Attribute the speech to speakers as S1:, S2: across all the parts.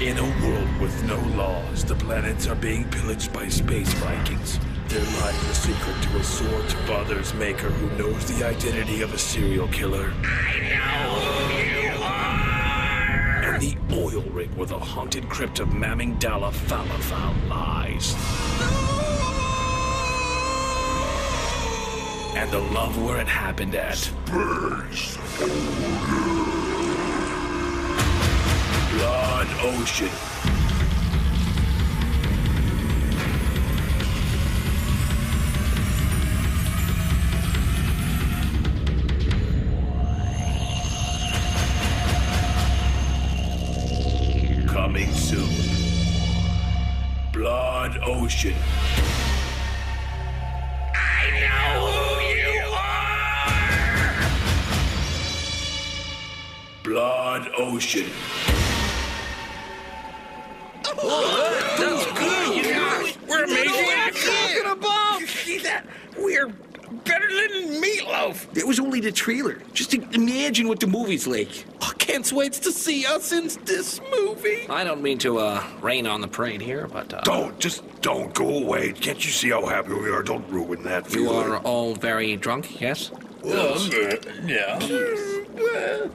S1: In a world with no laws, the planets are being pillaged by space Vikings. There lies the secret to a sword to father's maker who knows the identity of a serial killer. I know who you are! And the oil rig where the haunted crypt of Mamingdala Falafel lies. And the love where it happened at. Space. Blood Ocean. Coming soon. Blood Ocean. I know who you are! Blood Ocean.
S2: We're amazing actors. Talking about. You see that? We're better than Meatloaf.
S3: It was only the trailer. Just imagine what the movie's like.
S2: I can't wait to see us in this movie.
S4: I don't mean to uh, rain on the parade here, but uh,
S5: Don't, just don't go away. Can't you see how happy we are? Don't ruin that
S4: you
S5: feeling.
S4: are all very drunk, yes?
S2: yeah.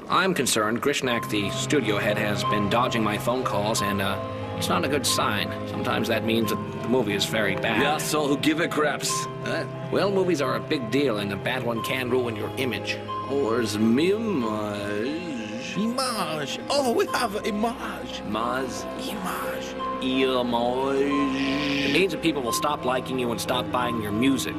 S4: I'm concerned. Grishnak, the studio head, has been dodging my phone calls, and uh, it's not a good sign. Sometimes that means that the movie is very bad.
S3: Yeah, so who give a craps? Uh,
S4: Well, movies are a big deal, and a bad one can ruin your image.
S3: Where's me image?
S2: Image. Oh, we have image.
S3: Maz
S2: Image.
S3: Image.
S4: It means that people will stop liking you and stop buying your music.